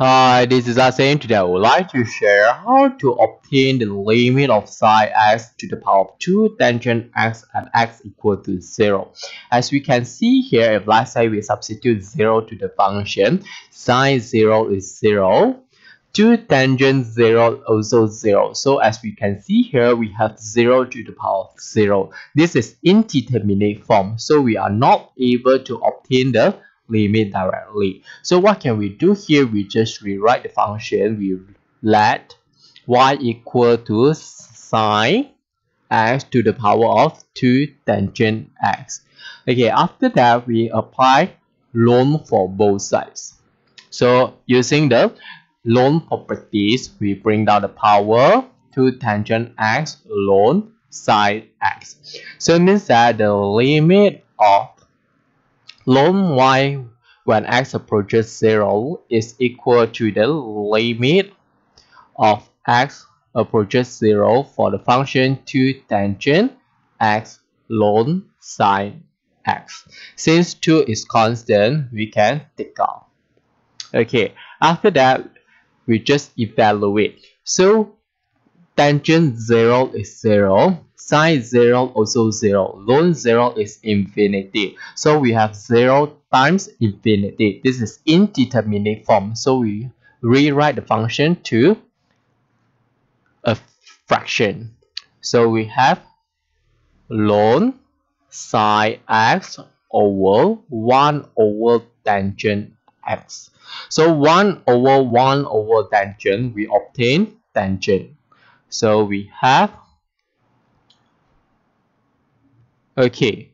Hi, this is Asen. Today I would like to share how to obtain the limit of sine x to the power of 2 tangent x at x equal to 0. As we can see here, if let's say we substitute 0 to the function, sine 0 is 0, 2 tangent 0 also 0. So as we can see here, we have 0 to the power of 0. This is indeterminate form, so we are not able to obtain the limit directly. So what can we do here? We just rewrite the function. We let y equal to sine x to the power of 2 tangent x. Okay, after that, we apply ln for both sides. So using the ln properties, we bring down the power 2 tangent x ln sine x. So it means that the limit of ln y when x approaches 0 is equal to the limit of x approaches 0 for the function 2 tangent x ln sine x. Since 2 is constant, we can take out. Okay, after that, we just evaluate. So, tangent 0 is 0, sine 0 also 0 ln 0 is infinity. So we have 0 times infinity. This is indeterminate form. So we rewrite the function to a fraction. So we have ln sine x over 1 over tangent x. So 1 over 1 over tangent we obtain tangent so we have okay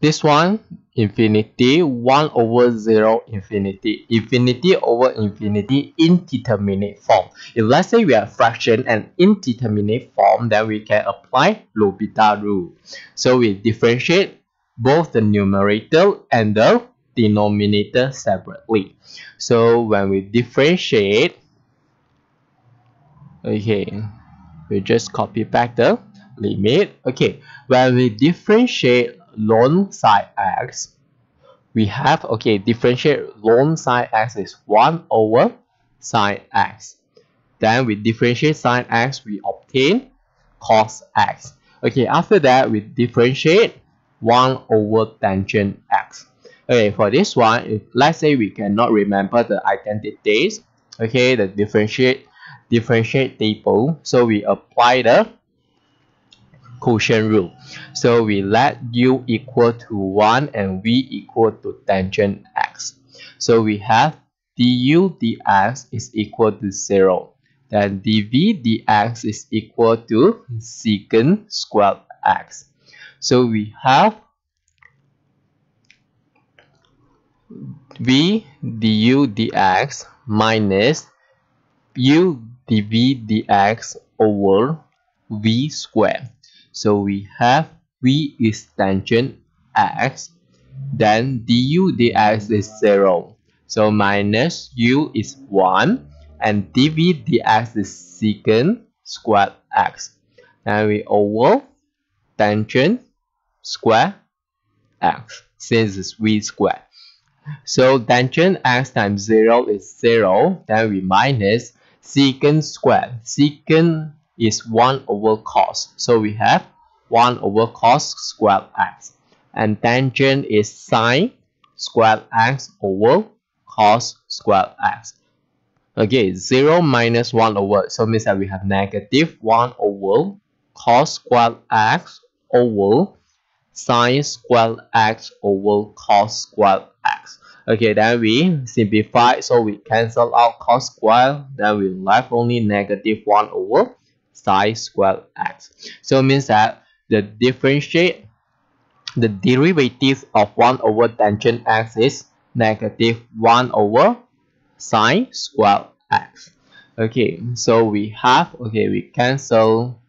this one infinity 1 over 0 infinity infinity over infinity indeterminate form. If let's say we have fraction and indeterminate form then we can apply L'Hopital rule. So we differentiate both the numerator and the denominator separately. So when we differentiate okay we just copy back the limit. Okay when we differentiate ln sine x we have okay differentiate ln sine x is 1 over sine x. Then we differentiate sine x we obtain cos x. Okay after that we differentiate 1 over tangent x. Okay for this one if let's say we cannot remember the identities okay the differentiate differentiate table so we apply the quotient rule. So we let u equal to 1 and v equal to tangent x. So we have du dx is equal to 0. Then dv dx is equal to secant squared x. So we have v du dx minus u dv dx over v squared. So we have v is tangent x, then du dx is 0. So minus u is 1 and dv dx is secant squared x. And we over tangent square x since it's v squared. So tangent x times 0 is 0. Then we minus secant squared. Secant is 1 over cos. So we have 1 over cos squared x. And tangent is sine squared x over cos squared x. Okay, 0 minus 1 over, so means that we have negative 1 over cos squared x over sine squared x over cos squared x. Okay, then we simplify, so we cancel out cos squared, then we left only negative 1 over sine squared x. So it means that the differentiate the derivative of 1 over tangent x is negative 1 over sine squared x. Okay, so we have, okay, we cancel,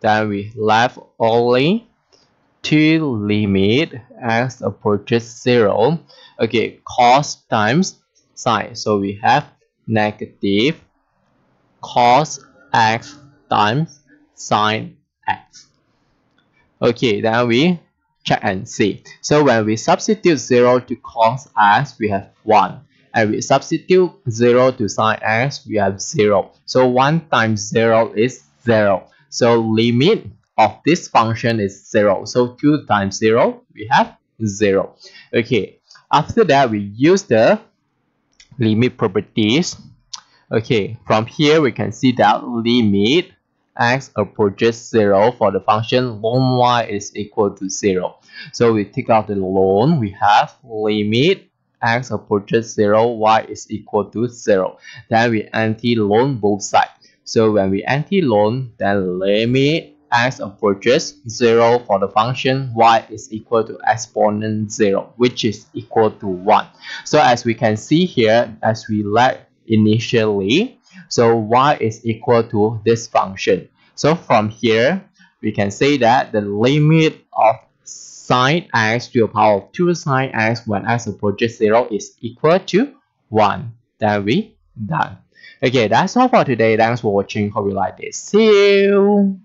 then we left only two limit x approaches 0. Okay, cos times sine. So we have negative cos x times sine x. Okay, then we check and see. So when we substitute 0 to cos x, we have 1. and we substitute 0 to sine x we have 0 so 1 times 0 is 0 so limit of this function is 0 so 2 times 0 we have 0 okay after that we use the limit properties. Okay from here we can see that limit x approaches 0 for the function ln y is equal to 0 so we take out the ln we have limit x approaches 0 y is equal to 0 then we anti-ln both sides. So when we anti-ln then limit x approaches 0 for the function y is equal to exponent 0 which is equal to 1 so as we can see here as we let initially so y is equal to this function. So from here we can say that the limit of sine x to the power of 2 sine x when x approaches 0 is equal to 1 then we done. Okay that's all for today. Thanks for watching. Hope you like this. See you